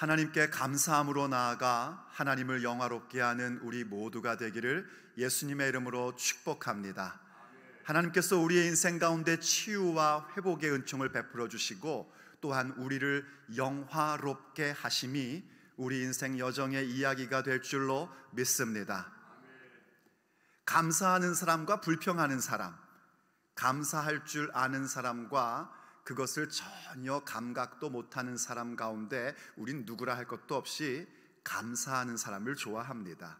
하나님께 감사함으로 나아가 하나님을 영화롭게 하는 우리 모두가 되기를 예수님의 이름으로 축복합니다. 하나님께서 우리의 인생 가운데 치유와 회복의 은총을 베풀어 주시고 또한 우리를 영화롭게 하심이 우리 인생 여정의 이야기가 될 줄로 믿습니다. 감사하는 사람과 불평하는 사람, 감사할 줄 아는 사람과 그것을 전혀 감각도 못하는 사람 가운데 우린 누구라 할 것도 없이 감사하는 사람을 좋아합니다.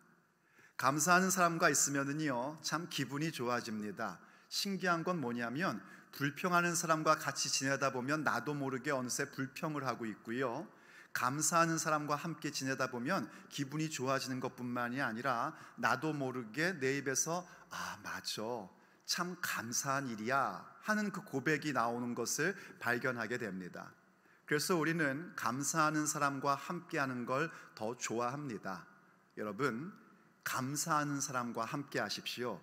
감사하는 사람과 있으면은요, 참 기분이 좋아집니다. 신기한 건 뭐냐면, 불평하는 사람과 같이 지내다 보면 나도 모르게 어느새 불평을 하고 있고요. 감사하는 사람과 함께 지내다 보면 기분이 좋아지는 것 뿐만이 아니라 나도 모르게 내 입에서 아, 맞아. 참 감사한 일이야 하는 그 고백이 나오는 것을 발견하게 됩니다. 그래서 우리는 감사하는 사람과 함께하는 걸 더 좋아합니다. 여러분, 감사하는 사람과 함께 하십시오.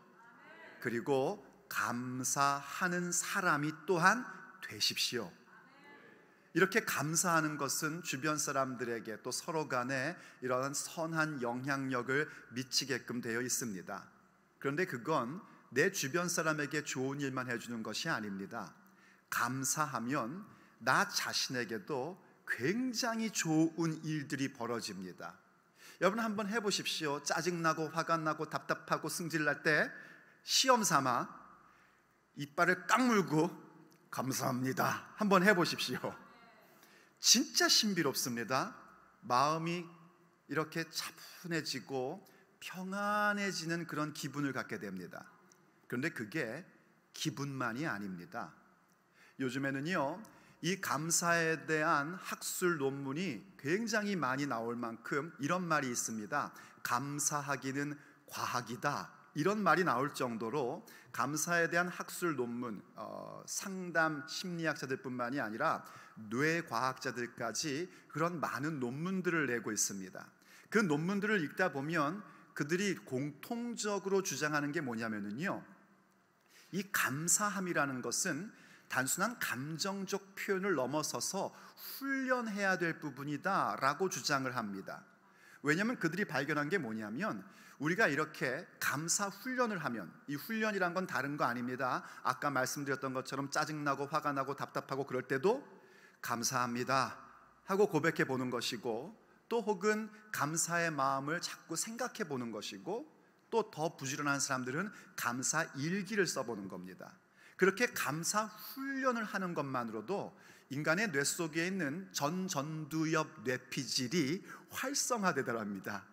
그리고 감사하는 사람이 또한 되십시오. 이렇게 감사하는 것은 주변 사람들에게 또 서로 간에 이러한 선한 영향력을 미치게끔 되어 있습니다. 그런데 그건 내 주변 사람에게 좋은 일만 해주는 것이 아닙니다. 감사하면 나 자신에게도 굉장히 좋은 일들이 벌어집니다. 여러분 한번 해보십시오. 짜증나고 화가 나고 답답하고 승질날 때 시험 삼아 이빨을 깡물고 감사합니다. 한번 해보십시오. 진짜 신비롭습니다. 마음이 이렇게 차분해지고 평안해지는 그런 기분을 갖게 됩니다. 그런데 그게 기분만이 아닙니다. 요즘에는요, 이 감사에 대한 학술 논문이 굉장히 많이 나올 만큼 이런 말이 있습니다. 감사하기는 과학이다. 이런 말이 나올 정도로 감사에 대한 학술 논문, 어, 상담 심리학자들뿐만이 아니라 뇌과학자들까지 그런 많은 논문들을 내고 있습니다. 그 논문들을 읽다 보면 그들이 공통적으로 주장하는 게 뭐냐면은요. 이 감사함이라는 것은 단순한 감정적 표현을 넘어서서 훈련해야 될 부분이다라고 주장을 합니다. 왜냐하면 그들이 발견한 게 뭐냐면 우리가 이렇게 감사 훈련을 하면 이 훈련이란 건 다른 거 아닙니다. 아까 말씀드렸던 것처럼 짜증나고 화가 나고 답답하고 그럴 때도 감사합니다 하고 고백해 보는 것이고 또 혹은 감사의 마음을 자꾸 생각해 보는 것이고 또 더 부지런한 사람들은 감사 일기를 써보는 겁니다. 그렇게 감사 훈련을 하는 것만으로도 인간의 뇌 속에 있는 전전두엽 뇌피질이 활성화되더랍니다.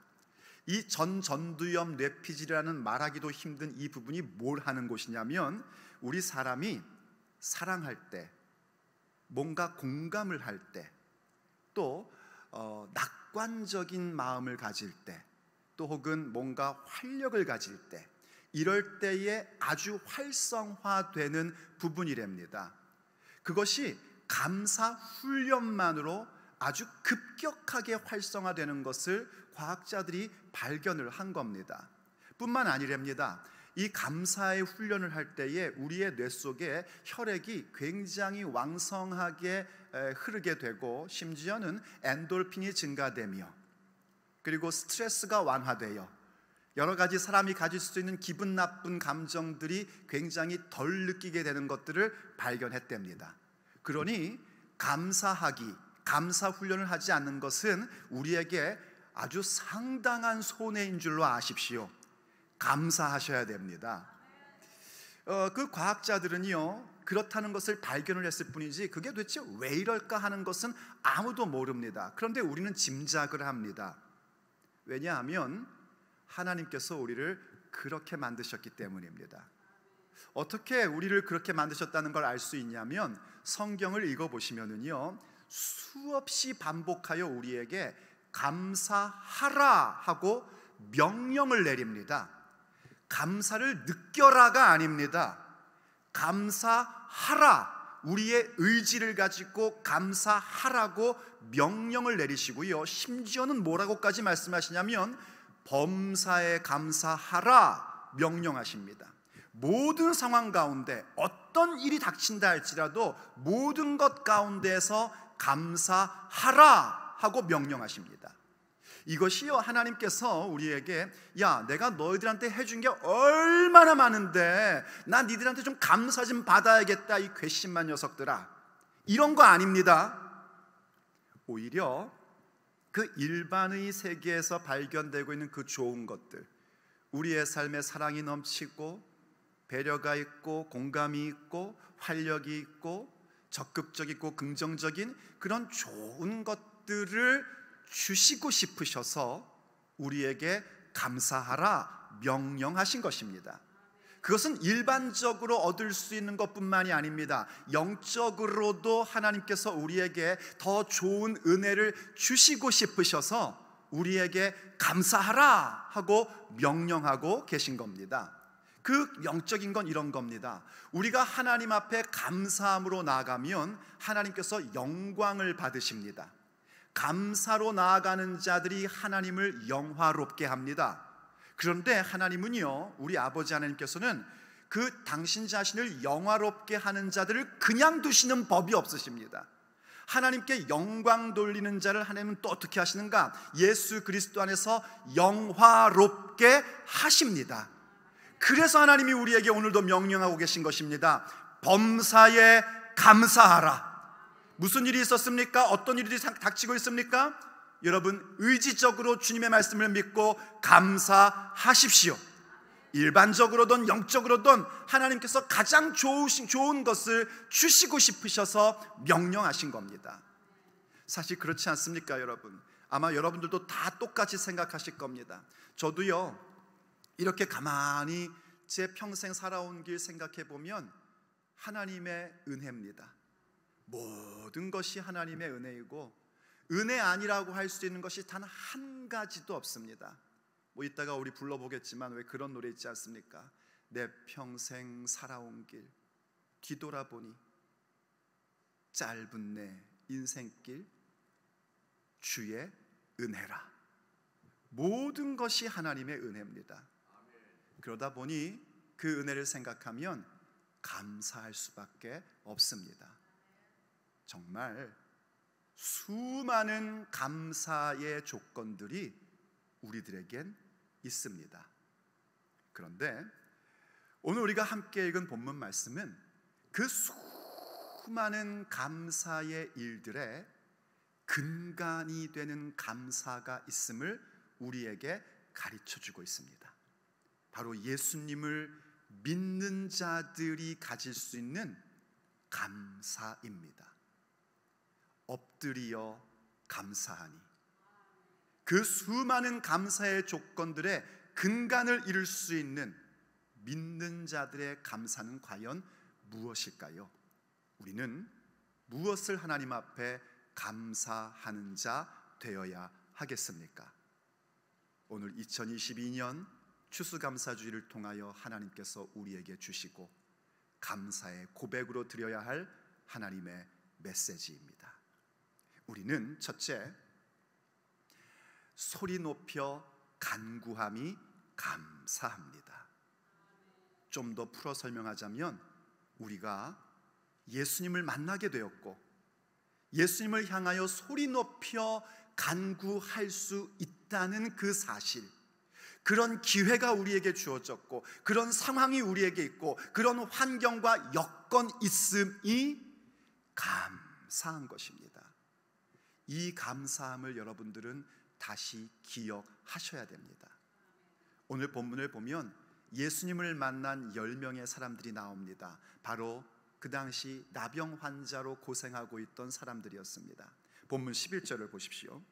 이 전전두엽 뇌피질이라는 말하기도 힘든 이 부분이 뭘 하는 곳이냐면 우리 사람이 사랑할 때, 뭔가 공감을 할 때, 또 어, 낙관적인 마음을 가질 때, 또 혹은 뭔가 활력을 가질 때, 이럴 때에 아주 활성화되는 부분이랍니다. 그것이 감사 훈련만으로 아주 급격하게 활성화되는 것을 과학자들이 발견을 한 겁니다. 뿐만 아니랍니다. 이 감사의 훈련을 할 때에 우리의 뇌 속에 혈액이 굉장히 왕성하게 흐르게 되고 심지어는 엔돌핀이 증가되며 그리고 스트레스가 완화되어 여러 가지 사람이 가질 수 있는 기분 나쁜 감정들이 굉장히 덜 느끼게 되는 것들을 발견했답니다. 그러니 감사하기, 감사 훈련을 하지 않는 것은 우리에게 아주 상당한 손해인 줄로 아십시오. 감사하셔야 됩니다. 어, 그 과학자들은요, 그렇다는 것을 발견을 했을 뿐이지, 그게 도대체 왜 이럴까 하는 것은 아무도 모릅니다. 그런데 우리는 짐작을 합니다. 왜냐하면 하나님께서 우리를 그렇게 만드셨기 때문입니다. 어떻게 우리를 그렇게 만드셨다는 걸 알 수 있냐면 성경을 읽어 보시면은요 수없이 반복하여 우리에게 감사하라 하고 명령을 내립니다. 감사를 느껴라가 아닙니다. 감사하라 우리의 의지를 가지고 감사하라고 명령을 내리시고요. 심지어는 뭐라고까지 말씀하시냐면 범사에 감사하라 명령하십니다. 모든 상황 가운데 어떤 일이 닥친다 할지라도 모든 것 가운데서 감사하라 하고 명령하십니다. 이것이요 하나님께서 우리에게 야 내가 너희들한테 해준 게 얼마나 많은데 난 니들한테 좀 감사 좀 받아야겠다 이 괘씸한 녀석들아. 이런 거 아닙니다. 오히려 그 일반의 세계에서 발견되고 있는 그 좋은 것들 우리의 삶에 사랑이 넘치고 배려가 있고 공감이 있고 활력이 있고 적극적이고 긍정적인 그런 좋은 것들을 주시고 싶으셔서 우리에게 감사하라 명령하신 것입니다. 그것은 일반적으로 얻을 수 있는 것뿐만이 아닙니다. 영적으로도 하나님께서 우리에게 더 좋은 은혜를 주시고 싶으셔서 우리에게 감사하라 하고 명령하고 계신 겁니다. 그 영적인 건 이런 겁니다. 우리가 하나님 앞에 감사함으로 나아가면 하나님께서 영광을 받으십니다. 감사로 나아가는 자들이 하나님을 영화롭게 합니다. 그런데 하나님은요, 우리 아버지 하나님께서는 그 당신 자신을 영화롭게 하는 자들을 그냥 두시는 법이 없으십니다. 하나님께 영광 돌리는 자를 하나님은 또 어떻게 하시는가? 예수 그리스도 안에서 영화롭게 하십니다. 그래서 하나님이 우리에게 오늘도 명령하고 계신 것입니다. 범사에 감사하라. 무슨 일이 있었습니까? 어떤 일이 닥치고 있습니까? 여러분 의지적으로 주님의 말씀을 믿고 감사하십시오. 일반적으로든 영적으로든 하나님께서 가장 좋으신 좋은 것을 주시고 싶으셔서 명령하신 겁니다. 사실 그렇지 않습니까, 여러분? 아마 여러분들도 다 똑같이 생각하실 겁니다. 저도요. 이렇게 가만히 제 평생 살아온 길 생각해 보면 하나님의 은혜입니다. 모든 것이 하나님의 은혜이고 은혜 아니라고 할 수 있는 것이 단 한 가지도 없습니다. 뭐 이따가 우리 불러보겠지만 왜 그런 노래 있지 않습니까? 내 평생 살아온 길 뒤돌아보니 짧은 내 인생길 주의 은혜라. 모든 것이 하나님의 은혜입니다. 그러다 보니 그 은혜를 생각하면 감사할 수밖에 없습니다. 정말 수많은 감사의 조건들이 우리들에겐 있습니다. 그런데 오늘 우리가 함께 읽은 본문 말씀은 그 수많은 감사의 일들에 근간이 되는 감사가 있음을 우리에게 가르쳐 주고 있습니다. 바로 예수님을 믿는 자들이 가질 수 있는 감사입니다. 엎드리어 감사하니 그 수많은 감사의 조건들의 근간을 이룰 수 있는 믿는 자들의 감사는 과연 무엇일까요? 우리는 무엇을 하나님 앞에 감사하는 자 되어야 하겠습니까? 오늘 2022년 추수감사주의를 통하여 하나님께서 우리에게 주시고 감사의 고백으로 드려야 할 하나님의 메시지입니다. 우리는 첫째 소리 높여 간구함이 감사합니다. 좀 더 풀어 설명하자면 우리가 예수님을 만나게 되었고 예수님을 향하여 소리 높여 간구할 수 있다는 그 사실 그런 기회가 우리에게 주어졌고 그런 상황이 우리에게 있고 그런 환경과 여건 있음이 감사한 것입니다. 이 감사함을 여러분들은 다시 기억하셔야 됩니다. 오늘 본문을 보면 예수님을 만난 10명의 사람들이 나옵니다. 바로 그 당시 나병 환자로 고생하고 있던 사람들이었습니다. 본문 11절을 보십시오.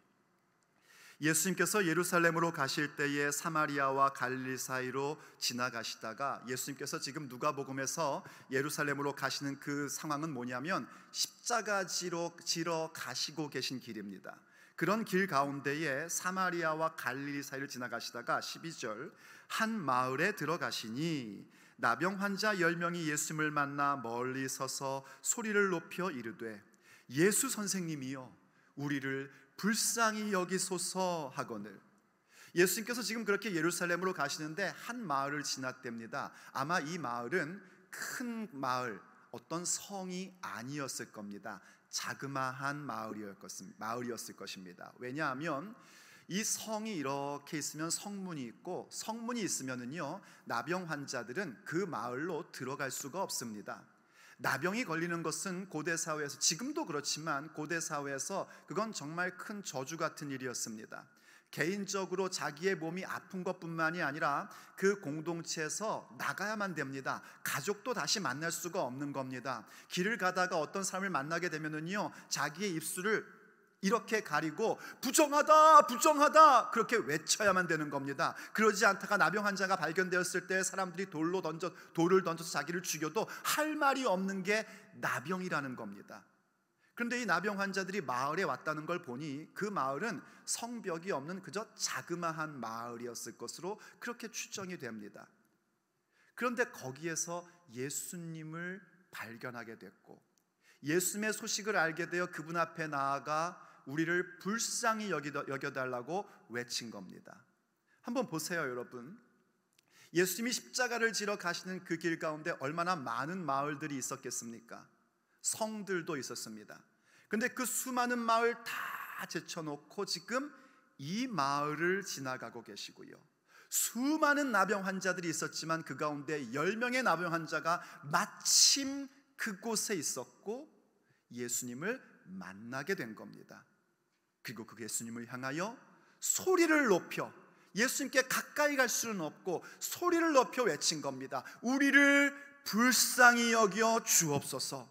예수님께서 예루살렘으로 가실 때에 사마리아와 갈릴리 사이로 지나가시다가 예수님께서 지금 누가복음에서 예루살렘으로 가시는 그 상황은 뭐냐면 십자가 지로 지러 가시고 계신 길입니다. 그런 길 가운데에 사마리아와 갈릴리 사이를 지나가시다가 12절 한 마을에 들어가시니 나병 환자 10명이 예수님을 만나 멀리 서서 소리를 높여 이르되 예수 선생님이여 우리를 불쌍히 여기소서 하거늘 예수님께서 지금 그렇게 예루살렘으로 가시는데 한 마을을 지났답니다. 아마 이 마을은 큰 마을, 어떤 성이 아니었을 겁니다. 자그마한 마을이었을 것입니다. 왜냐하면 이 성이 이렇게 있으면 성문이 있고 성문이 있으면은요 나병 환자들은 그 마을로 들어갈 수가 없습니다. 나병이 걸리는 것은 고대 사회에서 지금도 그렇지만 고대 사회에서 그건 정말 큰 저주 같은 일이었습니다. 개인적으로 자기의 몸이 아픈 것뿐만이 아니라 그 공동체에서 나가야만 됩니다. 가족도 다시 만날 수가 없는 겁니다. 길을 가다가 어떤 사람을 만나게 되면은요, 자기의 입술을 이렇게 가리고 부정하다 부정하다 그렇게 외쳐야만 되는 겁니다. 그러지 않다가 나병 환자가 발견되었을 때 사람들이 돌로 던져 돌을 던져서 자기를 죽여도 할 말이 없는 게 나병이라는 겁니다. 그런데 이 나병 환자들이 마을에 왔다는 걸 보니 그 마을은 성벽이 없는 그저 자그마한 마을이었을 것으로 그렇게 추정이 됩니다. 그런데 거기에서 예수님을 발견하게 됐고 예수님의 소식을 알게 되어 그분 앞에 나아가 우리를 불쌍히 여겨달라고 외친 겁니다. 한번 보세요, 여러분. 예수님이 십자가를 지러 가시는 그 길 가운데 얼마나 많은 마을들이 있었겠습니까? 성들도 있었습니다. 근데 그 수많은 마을 다 제쳐놓고 지금 이 마을을 지나가고 계시고요. 수많은 나병 환자들이 있었지만 그 가운데 10명의 나병 환자가 마침 그곳에 있었고 예수님을 만나게 된 겁니다. 그리고 그 예수님을 향하여 소리를 높여 예수님께 가까이 갈 수는 없고 소리를 높여 외친 겁니다. 우리를 불쌍히 여겨 주옵소서.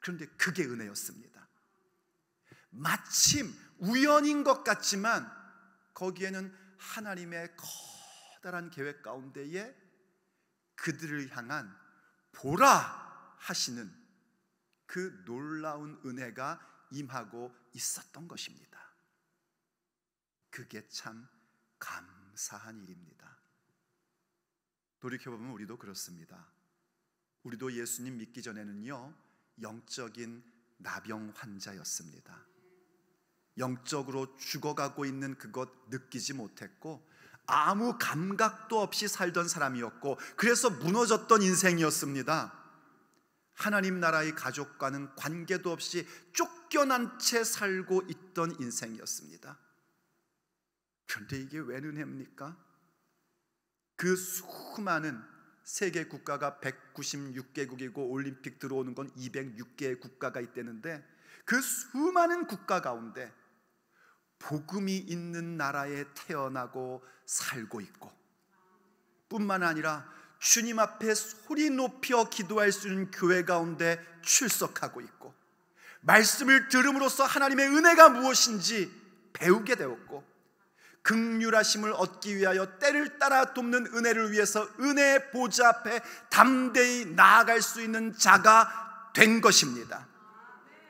그런데 그게 은혜였습니다. 마침 우연인 것 같지만 거기에는 하나님의 커다란 계획 가운데에 그들을 향한 보라 하시는 그 놀라운 은혜가 임하고 있었던 것입니다. 그게 참 감사한 일입니다. 돌이켜보면 우리도 그렇습니다. 우리도 예수님 믿기 전에는요, 영적인 나병 환자였습니다. 영적으로 죽어가고 있는 그것 느끼지 못했고, 아무 감각도 없이 살던 사람이었고, 그래서 무너졌던 인생이었습니다. 하나님 나라의 가족과는 관계도 없이 쫓겨난 채 살고 있던 인생이었습니다. 그런데 이게 왜 은혜입니까? 그 수많은 세계 국가가 196개국이고 올림픽 들어오는 건 206개의 국가가 있다는데 그 수많은 국가 가운데 복음이 있는 나라에 태어나고 살고 있고 뿐만 아니라 주님 앞에 소리 높여 기도할 수 있는 교회 가운데 출석하고 있고 말씀을 들음으로써 하나님의 은혜가 무엇인지 배우게 되었고 극률하심을 얻기 위하여 때를 따라 돕는 은혜를 위해서 은혜의 보좌 앞에 담대히 나아갈 수 있는 자가 된 것입니다.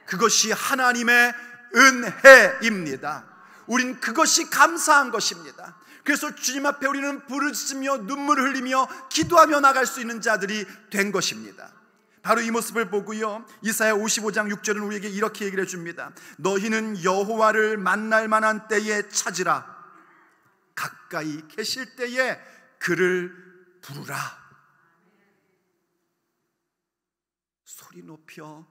그것이 하나님의 은혜입니다. 우린 그것이 감사한 것입니다. 그래서 주님 앞에 우리는 부르짖으며 눈물을 흘리며 기도하며 나갈 수 있는 자들이 된 것입니다. 바로 이 모습을 보고요. 이사야 55장 6절은 우리에게 이렇게 얘기를 해 줍니다. 너희는 여호와를 만날 만한 때에 찾으라. 가까이 계실 때에 그를 부르라. 소리 높여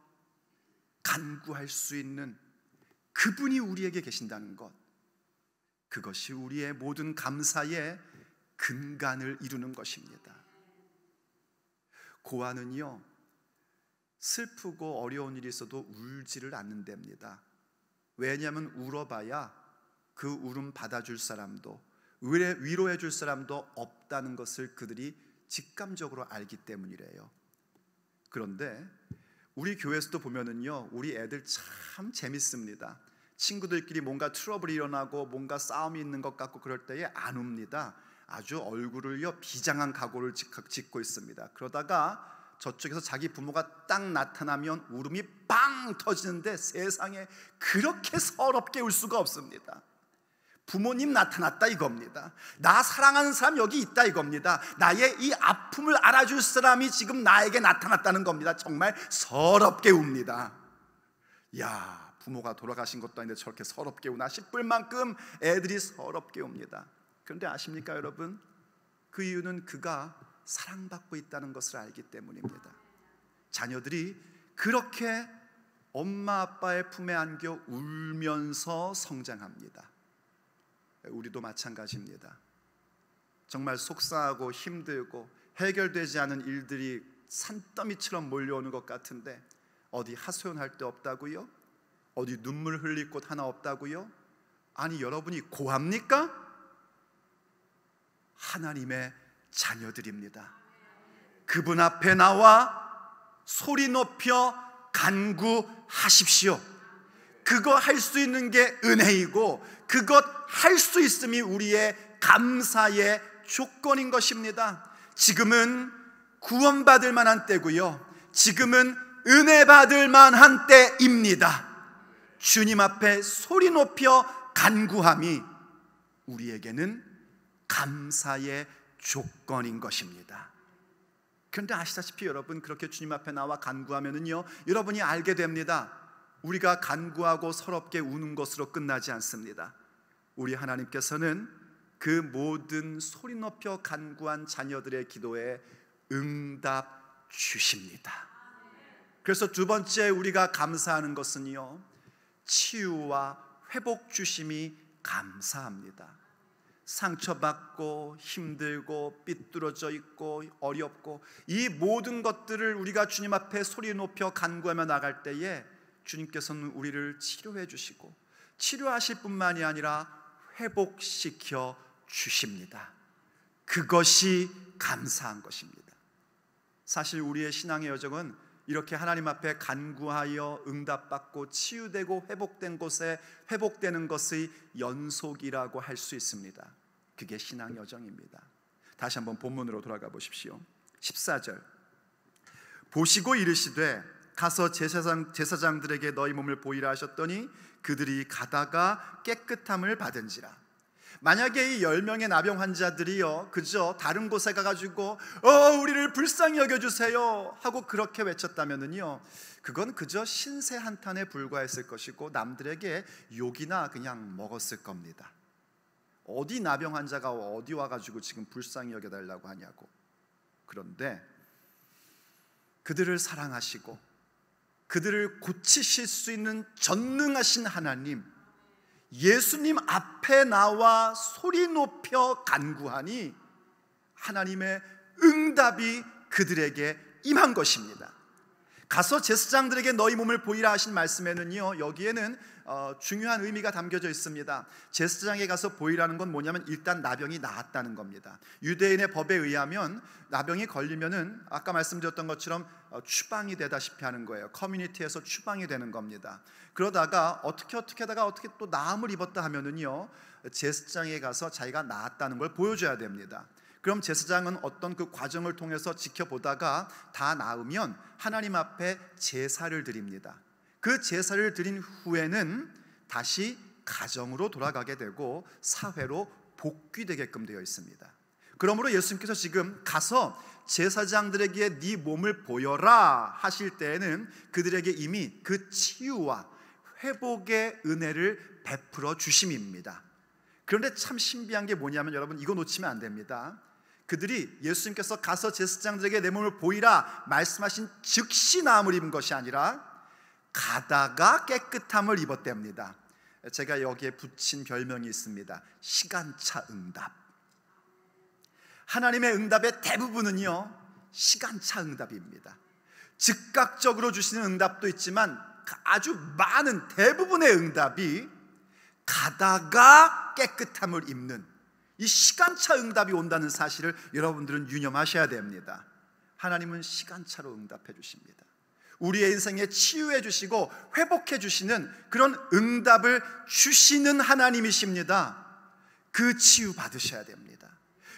간구할 수 있는 그분이 우리에게 계신다는 것. 그것이 우리의 모든 감사의 근간을 이루는 것입니다. 고아는요, 슬프고 어려운 일이 있어도 울지를 않는답니다. 왜냐하면 울어봐야 그 울음 받아줄 사람도 위로해 줄 사람도 없다는 것을 그들이 직감적으로 알기 때문이래요. 그런데 우리 교회에서도 보면은요, 우리 애들 참 재밌습니다. 친구들끼리 뭔가 트러블이 일어나고 뭔가 싸움이 있는 것 같고 그럴 때에 안 웁니다. 아주 얼굴을요 비장한 각오를 짓고 있습니다. 그러다가 저쪽에서 자기 부모가 딱 나타나면 울음이 빵 터지는데 세상에 그렇게 서럽게 울 수가 없습니다. 부모님 나타났다 이겁니다. 나 사랑하는 사람 여기 있다 이겁니다. 나의 이 아픔을 알아줄 사람이 지금 나에게 나타났다는 겁니다. 정말 서럽게 웁니다. 야, 부모가 돌아가신 것도 아닌데 저렇게 서럽게 우나 싶을 만큼 애들이 서럽게 옵니다. 그런데 아십니까 여러분? 그 이유는 그가 사랑받고 있다는 것을 알기 때문입니다. 자녀들이 그렇게 엄마 아빠의 품에 안겨 울면서 성장합니다. 우리도 마찬가지입니다. 정말 속상하고 힘들고 해결되지 않은 일들이 산더미처럼 몰려오는 것 같은데 어디 하소연할 데 없다고요? 어디 눈물 흘릴 곳 하나 없다고요? 아니 여러분이 고합니까? 하나님의 자녀들입니다. 그분 앞에 나와 소리 높여 간구하십시오. 그거 할 수 있는 게 은혜이고 그것 할 수 있음이 우리의 감사의 조건인 것입니다. 지금은 구원받을 만한 때고요. 지금은 은혜 받을 만한 때입니다. 주님 앞에 소리 높여 간구함이 우리에게는 감사의 조건인 것입니다. 그런데 아시다시피 여러분 그렇게 주님 앞에 나와 간구하면은요 여러분이 알게 됩니다. 우리가 간구하고 서럽게 우는 것으로 끝나지 않습니다. 우리 하나님께서는 그 모든 소리 높여 간구한 자녀들의 기도에 응답 주십니다. 그래서 두 번째 우리가 감사하는 것은요, 치유와 회복 주심이 감사합니다. 상처받고 힘들고 삐뚤어져 있고 어렵고 이 모든 것들을 우리가 주님 앞에 소리 높여 간구하며 나갈 때에 주님께서는 우리를 치료해 주시고 치료하실 뿐만이 아니라 회복시켜 주십니다. 그것이 감사한 것입니다. 사실 우리의 신앙의 여정은 이렇게 하나님 앞에 간구하여 응답받고 치유되고 회복된 곳에 회복되는 것의 연속이라고 할 수 있습니다. 그게 신앙 여정입니다. 다시 한번 본문으로 돌아가 보십시오. 14절. 보시고 이르시되 가서 제사장 제사장들에게 너희 몸을 보이라 하셨더니 그들이 가다가 깨끗함을 받은지라. 만약에 이 10명의 나병 환자들이요, 그저 다른 곳에 가가지고, 어, 우리를 불쌍히 여겨주세요! 하고 그렇게 외쳤다면은요, 그건 그저 신세 한탄에 불과했을 것이고, 남들에게 욕이나 그냥 먹었을 겁니다. 어디 나병 환자가 어디 와가지고 지금 불쌍히 여겨달라고 하냐고. 그런데 그들을 사랑하시고, 그들을 고치실 수 있는 전능하신 하나님, 예수님 앞에 나와 소리 높여 간구하니 하나님의 응답이 그들에게 임한 것입니다. 가서 제사장들에게 너희 몸을 보이라 하신 말씀에는요, 여기에는 어, 중요한 의미가 담겨져 있습니다. 제사장에 가서 보이라는 건 뭐냐면 일단 나병이 나았다는 겁니다. 유대인의 법에 의하면 나병이 걸리면은 아까 말씀드렸던 것처럼 어, 추방이 되다시피 하는 거예요. 커뮤니티에서 추방이 되는 겁니다. 그러다가 어떻게 어떻게 하다가 어떻게 또 나음을 입었다 하면은요 제사장에 가서 자기가 나았다는 걸 보여줘야 됩니다. 그럼 제사장은 어떤 그 과정을 통해서 지켜보다가 다 나으면 하나님 앞에 제사를 드립니다. 그 제사를 드린 후에는 다시 가정으로 돌아가게 되고 사회로 복귀되게끔 되어 있습니다. 그러므로 예수님께서 지금 가서 제사장들에게 네 몸을 보여라 하실 때에는 그들에게 이미 그 치유와 회복의 은혜를 베풀어 주심입니다. 그런데 참 신비한 게 뭐냐면 여러분 이거 놓치면 안 됩니다. 그들이 예수님께서 가서 제사장들에게 내 몸을 보이라 말씀하신 즉시 나음을 입은 것이 아니라 가다가 깨끗함을 입었답니다. 제가 여기에 붙인 별명이 있습니다. 시간차 응답. 하나님의 응답의 대부분은요, 시간차 응답입니다. 즉각적으로 주시는 응답도 있지만 아주 많은 대부분의 응답이 가다가 깨끗함을 입는 이 시간차 응답이 온다는 사실을 여러분들은 유념하셔야 됩니다. 하나님은 시간차로 응답해 주십니다. 우리의 인생에 치유해 주시고 회복해 주시는 그런 응답을 주시는 하나님이십니다. 그 치유 받으셔야 됩니다.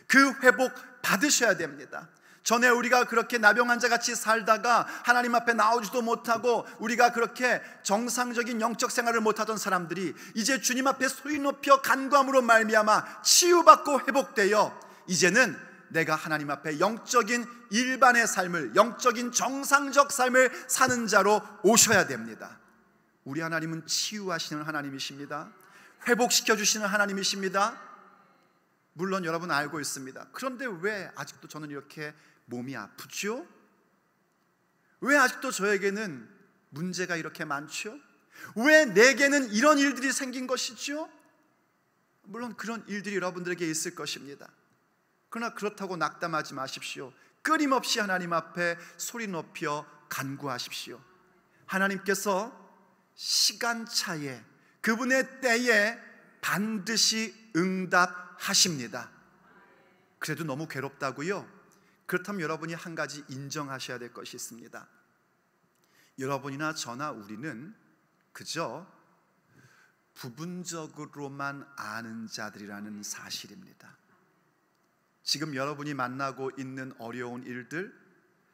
그 회복 받으셔야 됩니다. 전에 우리가 그렇게 나병 환자 같이 살다가 하나님 앞에 나오지도 못하고 우리가 그렇게 정상적인 영적 생활을 못하던 사람들이 이제 주님 앞에 소리 높여 간구함으로 말미암아 치유받고 회복되어 이제는 내가 하나님 앞에 영적인 일반의 삶을 영적인 정상적 삶을 사는 자로 오셔야 됩니다. 우리 하나님은 치유하시는 하나님이십니다. 회복시켜 주시는 하나님이십니다. 물론 여러분 알고 있습니다. 그런데 왜 아직도 저는 이렇게 몸이 아프죠? 왜 아직도 저에게는 문제가 이렇게 많죠? 왜 내게는 이런 일들이 생긴 것이죠? 물론 그런 일들이 여러분들에게 있을 것입니다. 그러나 그렇다고 낙담하지 마십시오. 끊임없이 하나님 앞에 소리 높여 간구하십시오. 하나님께서 시간차에 그분의 때에 반드시 응답하십니다. 그래도 너무 괴롭다고요? 그렇다면 여러분이 한 가지 인정하셔야 될 것이 있습니다. 여러분이나 저나 우리는 그저 부분적으로만 아는 자들이라는 사실입니다. 지금 여러분이 만나고 있는 어려운 일들,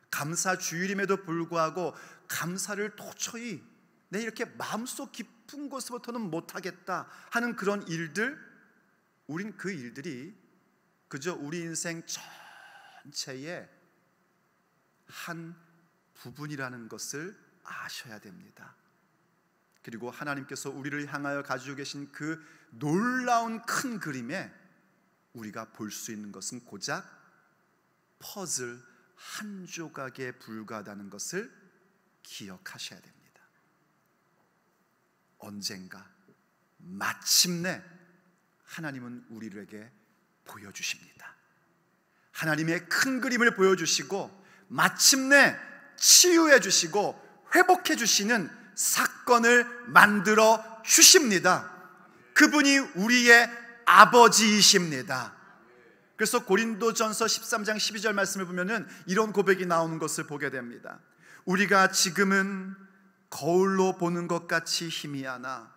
감사 주일임에도 불구하고 감사를 도저히 내 이렇게 마음속 깊은 곳으로부터는 못하겠다 하는 그런 일들, 우린 그 일들이 그저 우리 인생 전체의 한 부분이라는 것을 아셔야 됩니다. 그리고 하나님께서 우리를 향하여 가지고 계신 그 놀라운 큰 그림에 우리가 볼 수 있는 것은 고작 퍼즐 한 조각에 불과하다는 것을 기억하셔야 됩니다. 언젠가 마침내 하나님은 우리에게 보여주십니다. 하나님의 큰 그림을 보여주시고 마침내 치유해 주시고 회복해 주시는 사건을 만들어 주십니다. 그분이 우리의 아버지이십니다. 그래서 고린도전서 13장 12절 말씀을 보면은 이런 고백이 나오는 것을 보게 됩니다. 우리가 지금은 거울로 보는 것 같이 희미하나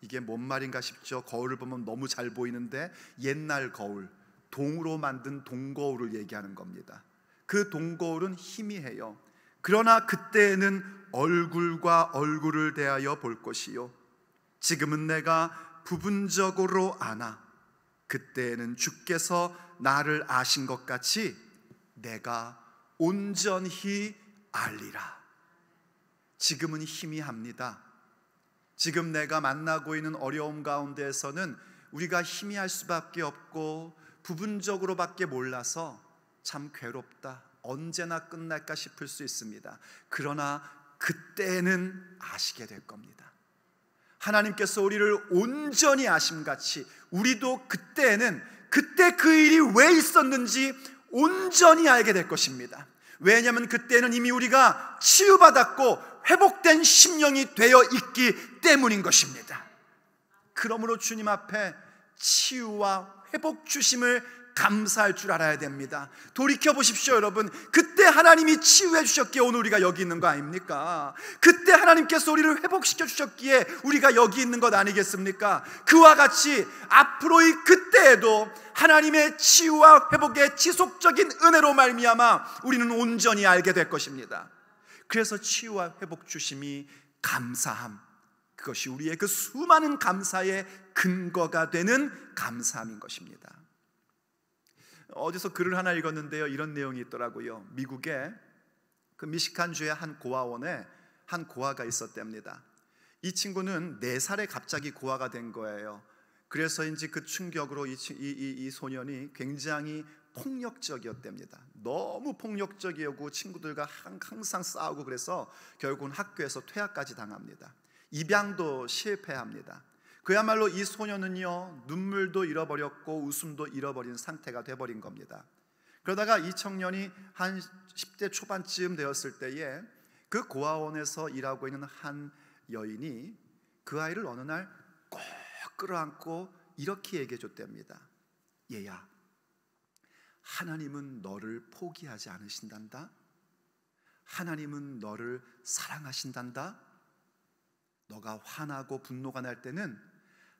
이게 뭔 말인가 싶죠. 거울을 보면 너무 잘 보이는데 옛날 거울, 동으로 만든 동거울을 얘기하는 겁니다. 그 동거울은 희미해요. 그러나 그때에는 얼굴과 얼굴을 대하여 볼 것이요. 지금은 내가 부분적으로 아나 그때에는 주께서 나를 아신 것 같이 내가 온전히 알리라. 지금은 희미합니다. 지금 내가 만나고 있는 어려움 가운데에서는 우리가 희미할 수밖에 없고 부분적으로밖에 몰라서 참 괴롭다. 언제나 끝날까 싶을 수 있습니다. 그러나 그때는 아시게 될 겁니다. 하나님께서 우리를 온전히 아심같이 우리도 그때는 그때 그 일이 왜 있었는지 온전히 알게 될 것입니다. 왜냐하면 그때는 이미 우리가 치유받았고 회복된 심령이 되어 있기 때문인 것입니다. 그러므로 주님 앞에 치유와 회복 주심을 감사할 줄 알아야 됩니다. 돌이켜 보십시오, 여러분. 그때 하나님이 치유해 주셨기에 오늘 우리가 여기 있는 거 아닙니까? 그때 하나님께서 우리를 회복시켜 주셨기에 우리가 여기 있는 것 아니겠습니까? 그와 같이 앞으로의 그때에도 하나님의 치유와 회복의 지속적인 은혜로 말미암아 우리는 온전히 알게 될 것입니다. 그래서 치유와 회복 주심이 감사함. 그것이 우리의 그 수많은 감사의 근거가 되는 감사함인 것입니다. 어디서 글을 하나 읽었는데요. 이런 내용이 있더라고요. 미국의 그 미시간주의 한 고아원에 한 고아가 있었답니다. 이 친구는 네 살에 갑자기 고아가 된 거예요. 그래서인지 그 충격으로 이, 이, 이 소년이 굉장히 폭력적이었답니다. 너무 폭력적이었고 친구들과 항상 싸우고 그래서 결국은 학교에서 퇴학까지 당합니다. 입양도 실패합니다. 그야말로 이 소녀는요 눈물도 잃어버렸고 웃음도 잃어버린 상태가 돼버린 겁니다. 그러다가 이 청년이 한 10대 초반쯤 되었을 때에 그 고아원에서 일하고 있는 한 여인이 그 아이를 어느 날 꼭 끌어안고 이렇게 얘기해 줬답니다. 얘야, 하나님은 너를 포기하지 않으신단다. 하나님은 너를 사랑하신단다. 너가 화나고 분노가 날 때는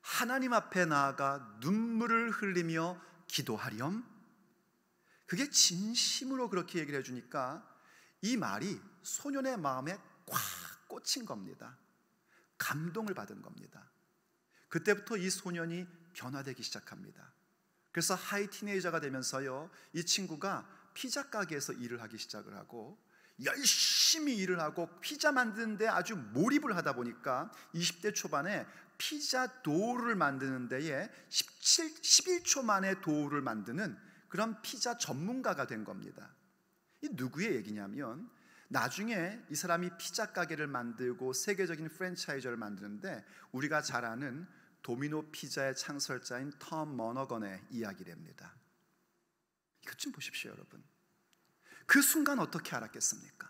하나님 앞에 나아가 눈물을 흘리며 기도하렴. 그게 진심으로 그렇게 얘기를 해주니까 이 말이 소년의 마음에 꽉 꽂힌 겁니다. 감동을 받은 겁니다. 그때부터 이 소년이 변화되기 시작합니다. 그래서 하이 티네이저가 되면서요, 이 친구가 피자 가게에서 일을 하기 시작을 하고 열심히 일을 하고 피자 만드는데 아주 몰입을 하다 보니까 20대 초반에 피자 도우를 만드는 데에 17, 11초 만에 도우를 만드는 그런 피자 전문가가 된 겁니다. 이 누구의 얘기냐면 나중에 이 사람이 피자 가게를 만들고 세계적인 프랜차이저를 만드는데 우리가 잘 아는 도미노 피자의 창설자인 톰 머너건의 이야기랍니다. 이것 좀 보십시오, 여러분. 그 순간 어떻게 알았겠습니까?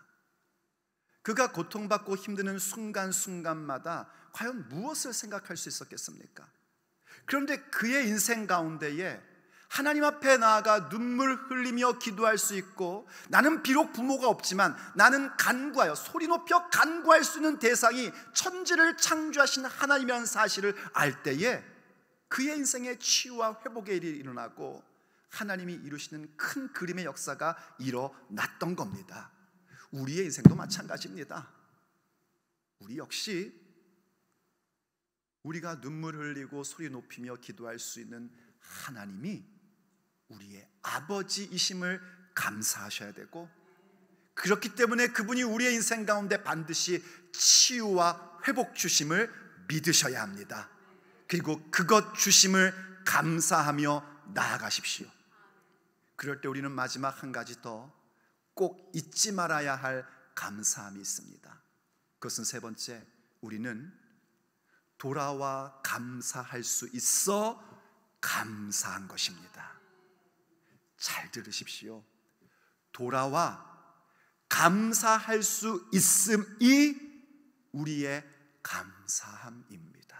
그가 고통받고 힘드는 순간순간마다 과연 무엇을 생각할 수 있었겠습니까? 그런데 그의 인생 가운데에 하나님 앞에 나아가 눈물 흘리며 기도할 수 있고 나는 비록 부모가 없지만 나는 간구하여 소리 높여 간구할 수 있는 대상이 천지를 창조하신 하나님이라는 사실을 알 때에 그의 인생의 치유와 회복의 일이 일어나고 하나님이 이루시는 큰 그림의 역사가 일어났던 겁니다. 우리의 인생도 마찬가지입니다. 우리 역시 우리가 눈물 흘리고 소리 높이며 기도할 수 있는 하나님이 우리의 아버지이심을 감사하셔야 되고 그렇기 때문에 그분이 우리의 인생 가운데 반드시 치유와 회복 주심을 믿으셔야 합니다. 그리고 그것 주심을 감사하며 나아가십시오. 그럴 때 우리는 마지막 한 가지 더 꼭 잊지 말아야 할 감사함이 있습니다. 그것은 세 번째, 우리는 돌아와 감사할 수 있어 감사한 것입니다. 잘 들으십시오. 돌아와 감사할 수 있음이 우리의 감사함입니다.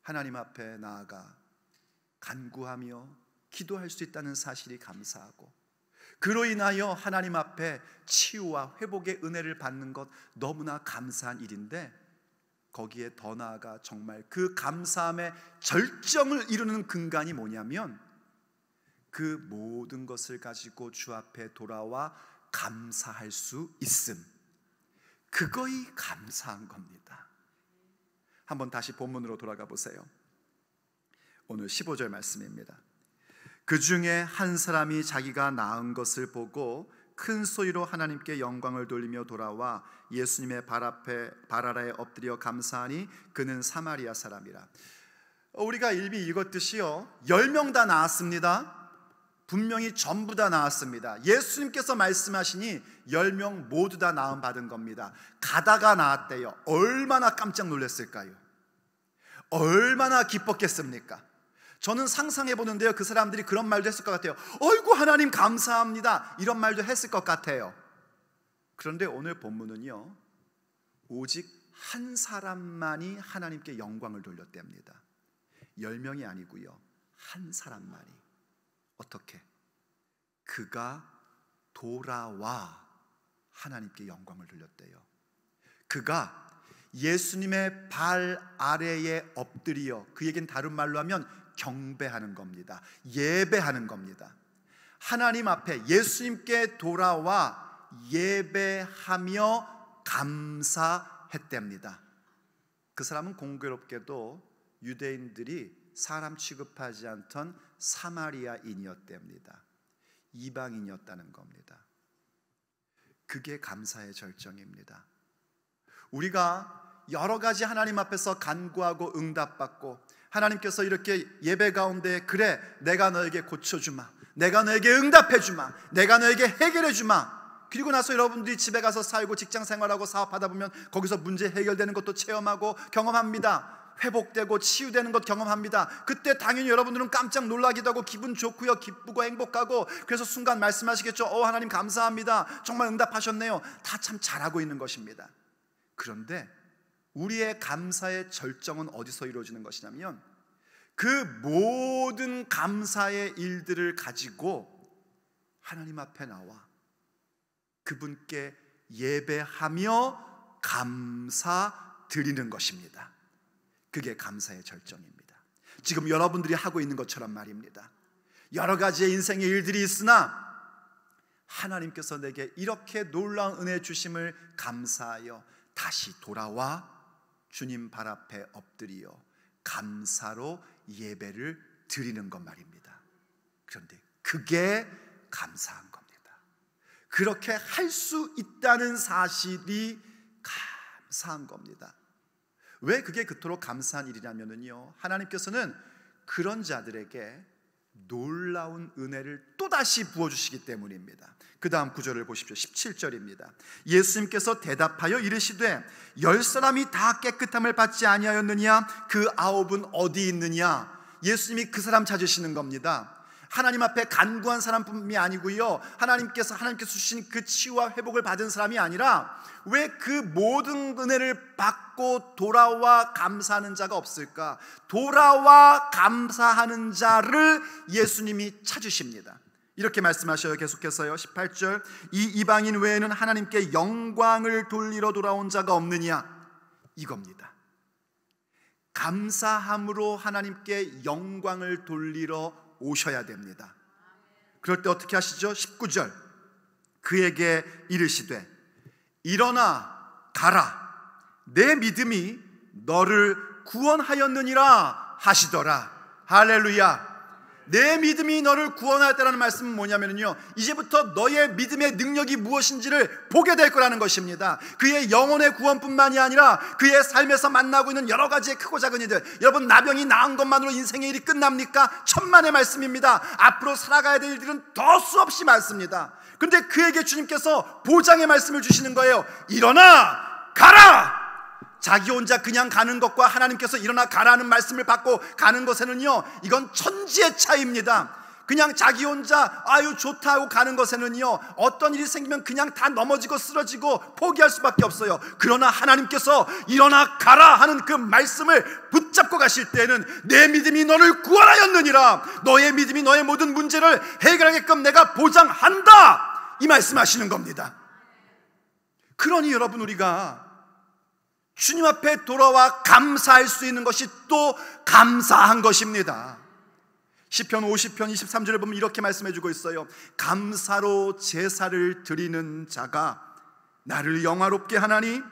하나님 앞에 나아가 간구하며 기도할 수 있다는 사실이 감사하고 그로 인하여 하나님 앞에 치유와 회복의 은혜를 받는 것 너무나 감사한 일인데 거기에 더 나아가 정말 그 감사함의 절정을 이루는 근간이 뭐냐면 그 모든 것을 가지고 주 앞에 돌아와 감사할 수 있음. 그거이 감사한 겁니다. 한번 다시 본문으로 돌아가 보세요. 오늘 15절 말씀입니다. 그 중에 한 사람이 자기가 낳은 것을 보고 큰 소리로 하나님께 영광을 돌리며 돌아와 예수님의 발 앞에 발 아래에 엎드려 감사하니 그는 사마리아 사람이라. 우리가 일비 읽었듯이요. 10명 다 나왔습니다. 분명히 전부 다 나왔습니다. 예수님께서 말씀하시니 10명 모두 다 나음 받은 겁니다. 가다가 나왔대요. 얼마나 깜짝 놀랐을까요? 얼마나 기뻤겠습니까? 저는 상상해 보는데요. 그 사람들이 그런 말도 했을 것 같아요. 어이구, 하나님 감사합니다. 이런 말도 했을 것 같아요. 그런데 오늘 본문은요. 오직 한 사람만이 하나님께 영광을 돌렸답니다. 10명이 아니고요. 한 사람만이. 어떻게? 그가 돌아와 하나님께 영광을 돌렸대요. 그가 예수님의 발 아래에 엎드려 그에겐 다른 말로 하면 경배하는 겁니다. 예배하는 겁니다. 하나님 앞에 예수님께 돌아와 예배하며 감사했답니다. 그 사람은 공교롭게도 유대인들이 사람 취급하지 않던 사마리아인이었답니다. 이방인이었다는 겁니다. 그게 감사의 절정입니다. 우리가 여러 가지 하나님 앞에서 간구하고 응답받고 하나님께서 이렇게 예배 가운데 그래 내가 너에게 고쳐주마 내가 너에게 응답해주마 내가 너에게 해결해주마 그리고 나서 여러분들이 집에 가서 살고 직장 생활하고 사업하다 보면 거기서 문제 해결되는 것도 체험하고 경험합니다 회복되고 치유되는 것 경험합니다. 그때 당연히 여러분들은 깜짝 놀라기도 하고 기분 좋고요. 기쁘고 행복하고 그래서 순간 말씀하시겠죠. 어 하나님 감사합니다. 정말 응답하셨네요. 다 참 잘하고 있는 것입니다. 그런데 우리의 감사의 절정은 어디서 이루어지는 것이냐면 그 모든 감사의 일들을 가지고 하나님 앞에 나와 그분께 예배하며 감사 드리는 것입니다. 그게 감사의 절정입니다. 지금 여러분들이 하고 있는 것처럼 말입니다. 여러 가지의 인생의 일들이 있으나 하나님께서 내게 이렇게 놀라운 은혜 주심을 감사하여 다시 돌아와 주님 발 앞에 엎드리어 감사로 예배를 드리는 것 말입니다. 그런데 그게 감사한 겁니다. 그렇게 할 수 있다는 사실이 감사한 겁니다. 왜 그게 그토록 감사한 일이냐면요. 하나님께서는 그런 자들에게 놀라운 은혜를 또다시 부어주시기 때문입니다. 그 다음 구절을 보십시오. 17절입니다. 예수님께서 대답하여 이르시되 열 사람이 다 깨끗함을 받지 아니하였느냐? 그 아홉은 어디 있느냐? 예수님이 그 사람 찾으시는 겁니다. 하나님 앞에 간구한 사람뿐이 아니고요. 하나님께서 하나님께서 주신 그 치유와 회복을 받은 사람이 아니라 왜 그 모든 은혜를 받고 돌아와 감사하는 자가 없을까? 돌아와 감사하는 자를 예수님이 찾으십니다. 이렇게 말씀하셔요. 계속해서요. 18절. 이 이방인 외에는 하나님께 영광을 돌리러 돌아온 자가 없느냐? 이겁니다. 감사함으로 하나님께 영광을 돌리러 오셔야 됩니다. 그럴 때 어떻게 하시죠? 19절. 그에게 이르시되 일어나 가라. 내 믿음이 너를 구원하였느니라 하시더라. 할렐루야. 내 믿음이 너를 구원하였다는 말씀은 뭐냐면요. 이제부터 너의 믿음의 능력이 무엇인지를 보게 될 거라는 것입니다. 그의 영혼의 구원뿐만이 아니라 그의 삶에서 만나고 있는 여러 가지의 크고 작은 일들. 여러분, 나병이 나은 것만으로 인생의 일이 끝납니까? 천만의 말씀입니다. 앞으로 살아가야 될 일들은 더 수없이 많습니다. 근데 그에게 주님께서 보장의 말씀을 주시는 거예요. 일어나! 가라! 자기 혼자 그냥 가는 것과 하나님께서 일어나 가라는 말씀을 받고 가는 것에는요, 이건 천지의 차이입니다. 그냥 자기 혼자 아유 좋다 하고 가는 것에는요 어떤 일이 생기면 그냥 다 넘어지고 쓰러지고 포기할 수밖에 없어요. 그러나 하나님께서 일어나 가라 하는 그 말씀을 붙잡고 가실 때는 내 믿음이 너를 구원하였느니라. 너의 믿음이 너의 모든 문제를 해결하게끔 내가 보장한다. 이 말씀하시는 겁니다. 그러니 여러분 우리가 주님 앞에 돌아와 감사할 수 있는 것이 또 감사한 것입니다. 시편 50편 23절에 보면 이렇게 말씀해 주고 있어요. 감사로 제사를 드리는 자가 나를 영화롭게 하나니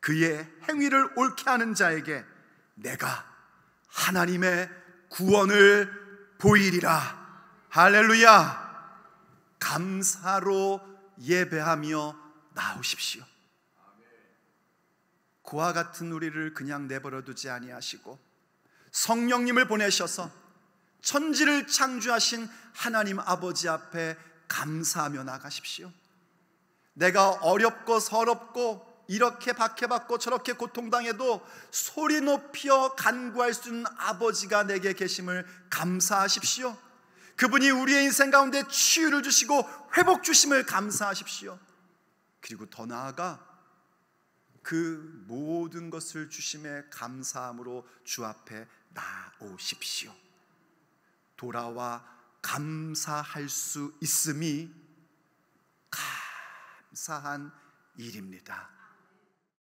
그의 행위를 옳게 하는 자에게 내가 하나님의 구원을 보이리라. 할렐루야. 감사로 예배하며 나오십시오. 그와 같은 우리를 그냥 내버려 두지 아니하시고 성령님을 보내셔서 천지를 창조하신 하나님 아버지 앞에 감사하며 나가십시오. 내가 어렵고 서럽고 이렇게 박해받고 저렇게 고통당해도 소리 높여 간구할 수 있는 아버지가 내게 계심을 감사하십시오. 그분이 우리의 인생 가운데 치유를 주시고 회복 주심을 감사하십시오. 그리고 더 나아가 그 모든 것을 주심에 감사함으로 주 앞에 나오십시오. 돌아와 감사할 수 있음이 감사한 일입니다.